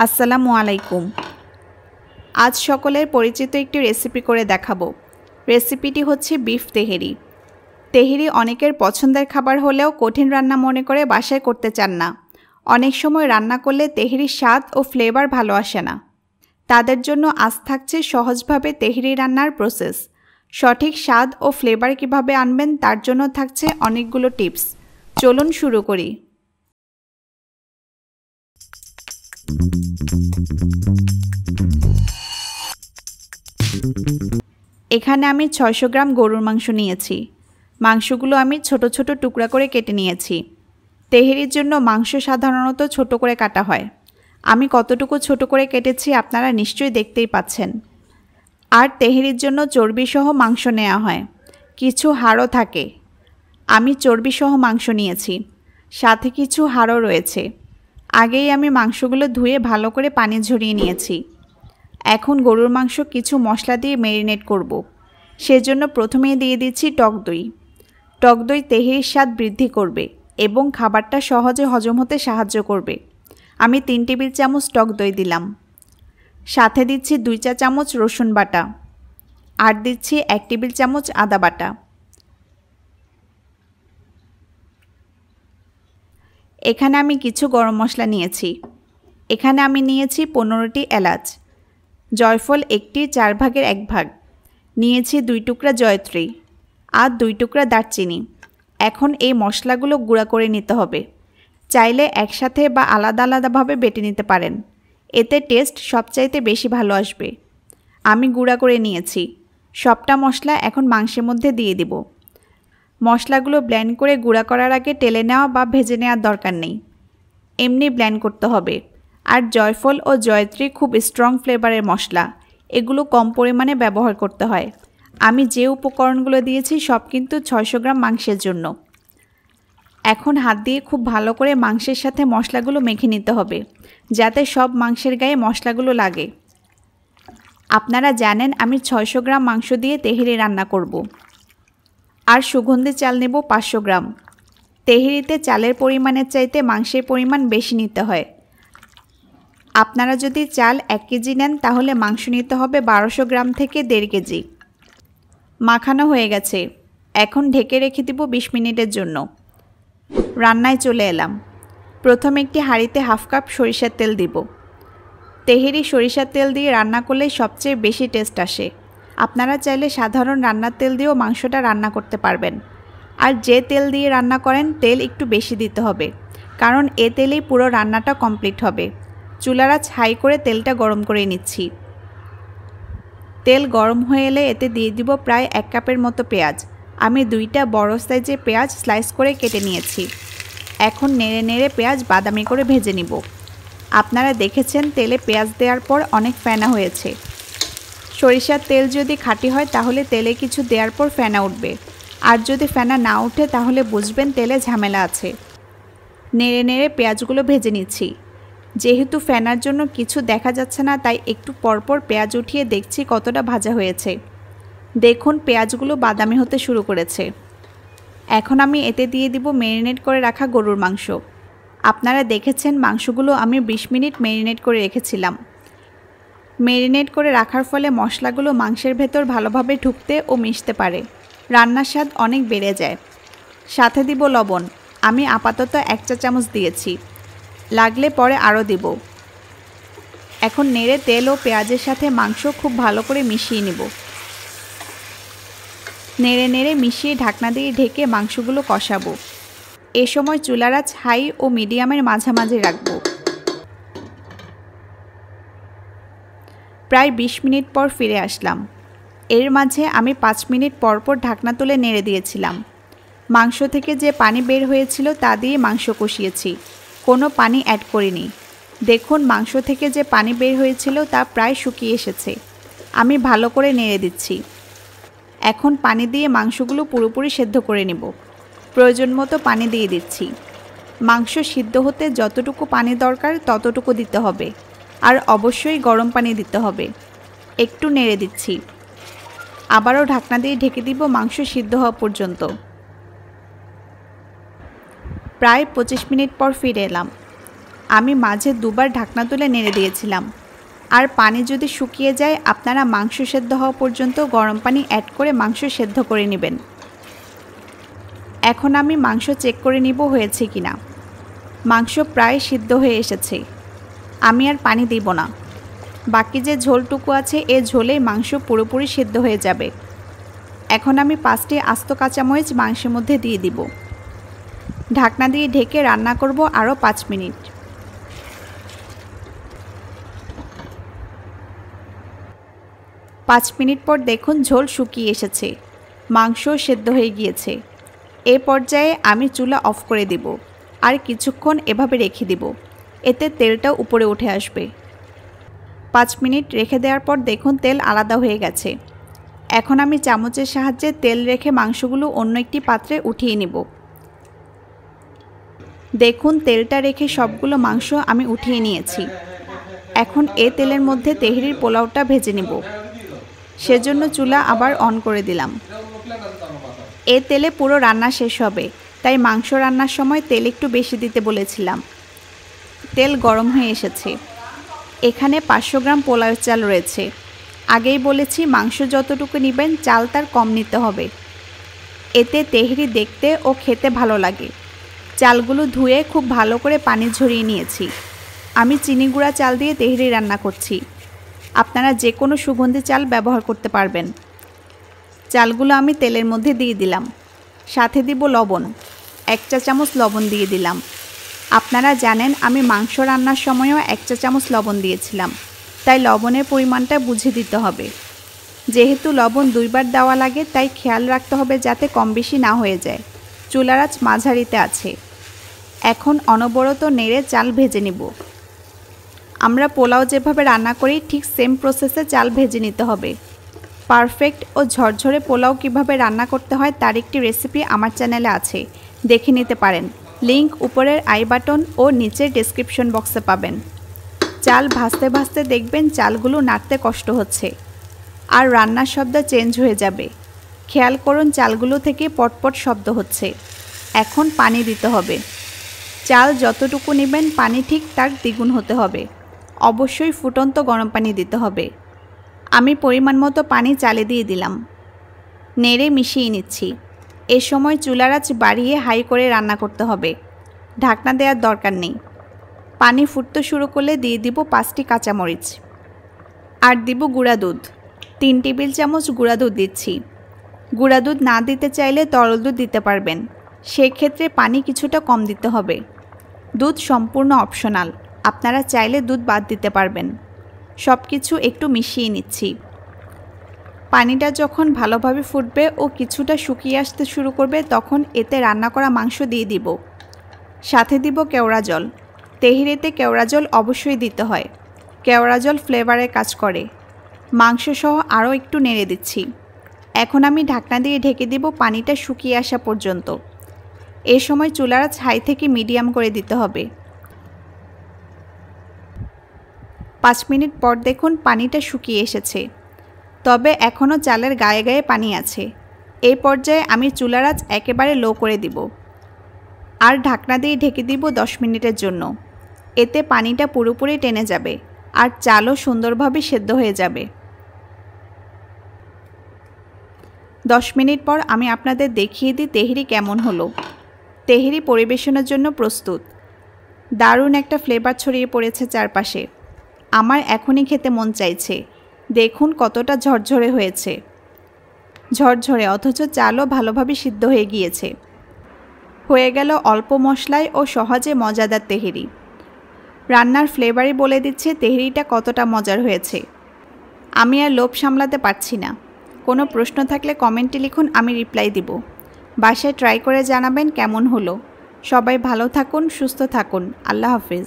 আসসালামু আলাইকুম। আজ সকলের পরিচিত একটি রেসিপি করে দেখাবো। রেসিপিটি হচ্ছে বিফ তেহেরি। তেহেরি অনেকের পছন্দের খাবার হলেও কঠিন রান্না মনে করে বাসায় করতে চান না। অনেক সময় রান্না করলে তেহেরির স্বাদ ও ফ্লেভার ভালো আসে না। তাদের জন্য আজ থাকছে সহজভাবে তেহেরি রান্নার প্রসেস। সঠিক স্বাদ ও ফ্লেভার কীভাবে আনবেন তার জন্য থাকছে অনেকগুলো টিপস। চলুন শুরু করি। এখানে আমি ছয়শো গ্রাম গরুর মাংস নিয়েছি। মাংসগুলো আমি ছোট ছোট টুকরা করে কেটে নিয়েছি। তেহেরির জন্য মাংস সাধারণত ছোট করে কাটা হয়। আমি কতটুকু ছোট করে কেটেছি আপনারা নিশ্চয়ই দেখতেই পাচ্ছেন। আর তেহেরির জন্য চর্বিসহ মাংস নেওয়া হয়। কিছু হাড়ও থাকে। আমি চর্বিসহ মাংস নিয়েছি। সাথে কিছু হাড়ও রয়েছে। আগেই আমি মাংসগুলো ধুয়ে ভালো করে পানি ঝরিয়ে নিয়েছি। এখন গরুর মাংস কিছু মশলা দিয়ে ম্যারিনেট করব। সেজন্য প্রথমেই দিয়ে দিচ্ছি টক দই। টক দই তেহেরির স্বাদ বৃদ্ধি করবে এবং খাবারটা সহজে হজম হতে সাহায্য করবে। আমি তিন টেবিল চামচ টক দই দিলাম। সাথে দিচ্ছি দুই চা চামচ রসুন বাটা। আর দিচ্ছি এক টেবিল চামচ আদা বাটা। এখানে আমি কিছু গরম মশলা নিয়েছি। এখানে আমি নিয়েছি পনেরোটি এলাচ। জয়ফল একটি, চার ভাগের এক ভাগ। নিয়েছি দুই টুকরা জয়ত্রী আর দুই টুকরা দারচিনি। এখন এই মশলাগুলো গুঁড়া করে নিতে হবে। চাইলে একসাথে বা আলাদা আলাদাভাবে বেটে নিতে পারেন। এতে টেস্ট সবচাইতে বেশি ভালো আসবে। আমি গুঁড়া করে নিয়েছি। সবটা মশলা এখন মাংসের মধ্যে দিয়ে দিব। মশলাগুলো ব্ল্যান্ড করে গুঁড়া করার আগে টেলে নেওয়া বা ভেজে নেওয়ার দরকার নেই। এমনি ব্ল্যান্ড করতে হবে। আর জয়ফল ও জয়ত্রী খুব স্ট্রং ফ্লেভারের মশলা। এগুলো কম পরিমাণে ব্যবহার করতে হয়। আমি যে উপকরণগুলো দিয়েছি সব কিন্তু ছয়শো গ্রাম মাংসের জন্য। এখন হাত দিয়ে খুব ভালো করে মাংসের সাথে মশলাগুলো মেখে নিতে হবে, যাতে সব মাংসের গায়ে মশলাগুলো লাগে। আপনারা জানেন আমি ছয়শো গ্রাম মাংস দিয়ে তেহেরি রান্না করব। আর সুগন্ধি চাল নেব পাঁচশো গ্রাম। তেহেরিতে চালের পরিমাণের চাইতে মাংসের পরিমাণ বেশি নিতে হয়। আপনারা যদি চাল এক কেজি নেন, তাহলে মাংস নিতে হবে বারোশো গ্রাম থেকে দেড় কেজি। মাখানো হয়ে গেছে। এখন ঢেকে রেখে দিব বিশ মিনিটের জন্য। রান্নায় চলে এলাম। প্রথম একটি হাঁড়িতে হাফ কাপ সরিষার তেল দিব। তেহেরি সরিষার তেল দিয়ে রান্না করলে সবচেয়ে বেশি টেস্ট আসে। আপনারা চাইলে সাধারণ রান্নার তেল দিয়েও মাংসটা রান্না করতে পারবেন। আর যে তেল দিয়ে রান্না করেন, তেল একটু বেশি দিতে হবে। কারণ এ তেলেই পুরো রান্নাটা কমপ্লিট হবে। চুলারা ছাই করে তেলটা গরম করে নিচ্ছি। তেল গরম হয়ে এলে এতে দিয়ে দিব প্রায় এক কাপের মতো পেঁয়াজ। আমি দুইটা বড় সাইজে পেঁয়াজ স্লাইস করে কেটে নিয়েছি। এখন নেড়ে নেড়ে পেঁয়াজ বাদামি করে ভেজে নিব। আপনারা দেখেছেন তেলে পেঁয়াজ দেওয়ার পর অনেক ফেনা হয়েছে। সরিষার তেল যদি খাঁটি হয় তাহলে তেলে কিছু দেওয়ার পর ফেনা উঠবে। আর যদি ফেনা না উঠে তাহলে বুঝবেন তেলে ঝামেলা আছে। নেড়ে নেড়ে পেঁয়াজগুলো ভেজে নিচ্ছি। যেহেতু ফেনার জন্য কিছু দেখা যাচ্ছে না, তাই একটু পরপর পেঁয়াজ উঠিয়ে দেখছি কতটা ভাজা হয়েছে। দেখুন, পেঁয়াজগুলো বাদামি হতে শুরু করেছে। এখন আমি এতে দিয়ে দিব ম্যারিনেট করে রাখা গরুর মাংস। আপনারা দেখেছেন মাংসগুলো আমি ২০ মিনিট ম্যারিনেট করে রেখেছিলাম। ম্যারিনেট করে রাখার ফলে মশলাগুলো মাংসের ভেতর ভালোভাবে ঢুকতে ও মিশতে পারে। রান্নার স্বাদ অনেক বেড়ে যায়। সাথে দিব লবণ। আমি আপাতত এক চা চামচ দিয়েছি। লাগলে পরে আরও দেব। এখন নেড়ে তেল ও পেঁয়াজের সাথে মাংস খুব ভালো করে মিশিয়ে নেব। নেড়ে নেড়ে মিশিয়ে ঢাকনা দিয়ে ঢেকে মাংসগুলো কষাবো। এ সময় চুলারাজ হাই ও মিডিয়ামের মাঝামাঝি রাখব। প্রায় ২০ মিনিট পর ফিরে আসলাম। এর মাঝে আমি পাঁচ মিনিট পর পর ঢাকনা তুলে নেড়ে দিয়েছিলাম। মাংস থেকে যে পানি বের হয়েছিল তা দিয়ে মাংস কষিয়েছি। কোনো পানি অ্যাড করিনি। দেখুন মাংস থেকে যে পানি বের হয়েছিল তা প্রায় শুকিয়ে এসেছে। আমি ভালো করে নেড়ে দিচ্ছি। এখন পানি দিয়ে মাংসগুলো পুরোপুরি সেদ্ধ করে নেব। প্রয়োজন মতো পানি দিয়ে দিচ্ছি। মাংস সিদ্ধ হতে যতটুকু পানি দরকার ততটুকু দিতে হবে। আর অবশ্যই গরম পানি দিতে হবে। একটু নেড়ে দিচ্ছি। আবারও ঢাকনা দিয়ে ঢেকে দিব মাংস সিদ্ধ হওয়া পর্যন্ত। প্রায় পঁচিশ মিনিট পর ফিরে এলাম। আমি মাঝে দুবার ঢাকনা তুলে নেড়ে দিয়েছিলাম। আর পানি যদি শুকিয়ে যায়, আপনারা মাংস সেদ্ধ হওয়া পর্যন্ত গরম পানি অ্যাড করে মাংস সেদ্ধ করে নেবেন। এখন আমি মাংস চেক করে নিব হয়েছে কিনা। মাংস প্রায় সিদ্ধ হয়ে এসেছে। আমি আর পানি দিব না। বাকি যে ঝোলটুকু আছে, এ ঝোলেই মাংস পুরোপুরি সিদ্ধ হয়ে যাবে। এখন আমি পাঁচটি আস্ত কাঁচামরিচ মাংসের মধ্যে দিয়ে দিব। ঢাকনা দিয়ে ঢেকে রান্না করব আরও পাঁচ মিনিট। পাঁচ মিনিট পর দেখুন ঝোল শুকিয়ে এসেছে। মাংস সেদ্ধ হয়ে গিয়েছে। এ পর্যায়ে আমি চুলা অফ করে দিব। আর কিছুক্ষণ এভাবে রেখে দিব। এতে তেলটা উপরে উঠে আসবে। পাঁচ মিনিট রেখে দেওয়ার পর দেখুন তেল আলাদা হয়ে গেছে। এখন আমি চামচের সাহায্যে তেল রেখে মাংসগুলো অন্য একটি পাত্রে উঠিয়ে নিব। দেখুন তেলটা রেখে সবগুলো মাংস আমি উঠিয়ে নিয়েছি। এখন এ তেলের মধ্যে তেহরির পোলাওটা ভেজে নিব। সেজন্য চুলা আবার অন করে দিলাম। এ তেলে পুরো রান্না শেষ হবে, তাই মাংস রান্নার সময় তেল একটু বেশি দিতে বলেছিলাম। তেল গরম হয়ে এসেছে। এখানে পাঁচশো গ্রাম পোলাও চাল রয়েছে। আগেই বলেছি, মাংস যতটুকু নেবেন, চাল তার কম নিতে হবে। এতে তেহরি দেখতে ও খেতে ভালো লাগে। চালগুলো ধুয়ে খুব ভালো করে পানি ঝরিয়ে নিয়েছি। আমি চিনি গুঁড়া চাল দিয়ে তেহরি রান্না করছি। আপনারা যে কোনো সুগন্ধি চাল ব্যবহার করতে পারবেন। চালগুলো আমি তেলের মধ্যে দিয়ে দিলাম। সাথে দিব লবণ। এক চা চামচ লবণ দিয়ে দিলাম। আপনারা জানেন, আমি মাংস রান্নার সময়ও এক চা চামচ লবণ দিয়েছিলাম। তাই লবণের পরিমাণটা বুঝে দিতে হবে। যেহেতু লবণ দুইবার দেওয়া লাগে, তাই খেয়াল রাখতে হবে যাতে কম বেশি না হয়ে যায়। চুলারাজ মাঝারিতে আছে। এখন অনবরত নেড়ে চাল ভেজে নিব। আমরা পোলাও যেভাবে রান্না করি, ঠিক সেম প্রসেসে চাল ভেজে নিতে হবে। পারফেক্ট ও ঝরঝরে পোলাও কীভাবে রান্না করতে হয়, তার একটি রেসিপি আমার চ্যানেলে আছে। দেখে নিতে পারেন। লিংক উপরের আই বাটন ও নিচের ডিসক্রিপশন বক্সে পাবেন। চাল ভাসতে ভাসতে দেখবেন চালগুলো নাড়তে কষ্ট হচ্ছে আর রান্নার শব্দ চেঞ্জ হয়ে যাবে। খেয়াল করুন চালগুলো থেকে পটপট শব্দ হচ্ছে। এখন পানি দিতে হবে। চাল যতটুকু নেবেন পানি ঠিক তার দ্বিগুণ হতে হবে। অবশ্যই ফুটন্ত গরম পানি দিতে হবে। আমি পরিমাণ মতো পানি চালে দিয়ে দিলাম। নেড়ে মিশিয়ে নিচ্ছি। এ সময় চুলার আঁচ বাড়িয়ে হাই করে রান্না করতে হবে। ঢাকনা দেওয়ার দরকার নেই। পানি ফুটতে শুরু করলে দিয়ে দিব পাঁচটি কাঁচামরিচ। আর দিব গুঁড়া দুধ। তিন টেবিল চামচ গুঁড়া দুধ দিচ্ছি। গুঁড়া দুধ না দিতে চাইলে তরল দুধ দিতে পারবেন। সেক্ষেত্রে পানি কিছুটা কম দিতে হবে। দুধ সম্পূর্ণ অপশনাল। আপনারা চাইলে দুধ বাদ দিতে পারবেন। সব কিছু একটু মিশিয়ে নিচ্ছি। পানিটা যখন ভালোভাবে ফুটবে ও কিছুটা শুকিয়ে আসতে শুরু করবে, তখন এতে রান্না করা মাংস দিয়ে দিব। সাথে দিব কেওড়া জল। তেহিরেতে কেওড়া জল অবশ্যই দিতে হয়। কেওড়া জল ফ্লেভারে কাজ করে। মাংস সহ আরও একটু নেড়ে দিচ্ছি। এখন আমি ঢাকনা দিয়ে ঢেকে দিব পানিটা শুকিয়ে আসা পর্যন্ত। এ সময় চুলার ছাই থেকে মিডিয়াম করে দিতে হবে। পাঁচ মিনিট পর দেখুন পানিটা শুকিয়ে এসেছে। তবে এখনও চালের গায়ে গায়ে পানি আছে। এই পর্যায়ে আমি চুলার আঁচ একেবারে লো করে দিব। আর ঢাকনা দিয়ে ঢেকে দিব দশ মিনিটের জন্য। এতে পানিটা পুরোপুরি টেনে যাবে আর চালও সুন্দরভাবে সেদ্ধ হয়ে যাবে। দশ মিনিট পর আমি আপনাদের দেখিয়ে দিই তেহরি কেমন হলো। তেহরি পরিবেশনের জন্য প্রস্তুত। দারুণ একটা ফ্লেভার ছড়িয়ে পড়েছে চারপাশে। আমার এখনই খেতে মন চাইছে। দেখুন কতটা ঝরঝরে হয়েছে। ঝরঝরে, অথচ চালও ভালোভাবে সিদ্ধ হয়ে গিয়েছে। হয়ে গেল অল্প মশলায় ও সহজে মজাদার তেহেরি। রান্নার ফ্লেভারই বলে দিচ্ছে তেহেরিটা কতটা মজার হয়েছে। আমি আর লোভ সামলাতে পারছি না। কোনো প্রশ্ন থাকলে কমেন্টে লিখুন, আমি রিপ্লাই দিব। বাসায় ট্রাই করে জানাবেন কেমন হলো। সবাই ভালো থাকুন, সুস্থ থাকুন। আল্লাহ হাফিজ।